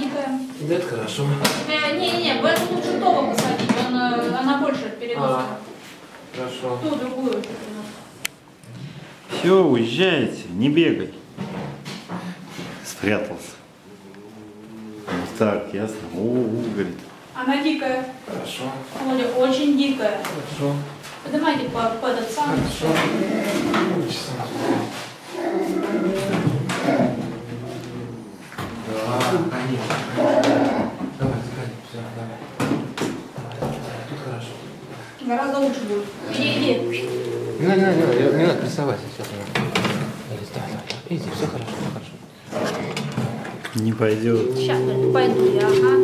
дикая. Да, это хорошо. Не-не-не, в эту лучше тоба посадить, он, э, она больше переносит. А. Хорошо. Ту другую. Все, уезжайте, не бегай. Спрятался. Вот так, ясно? О, у, говорит. Она дикая. Хорошо. Оля, очень дикая. Хорошо. Поднимайте по, по этот самый. Хорошо. Да, конечно. Давай, заходи. Все, давай. Тут хорошо. Гораздо лучше будет. Иди, иди. Не надо, не надо, не надо, не надо прессовать сейчас. не надо. Давай, давай, давай. Иди, все хорошо, все хорошо. Не пойдет. Сейчас, пойду я. Ага,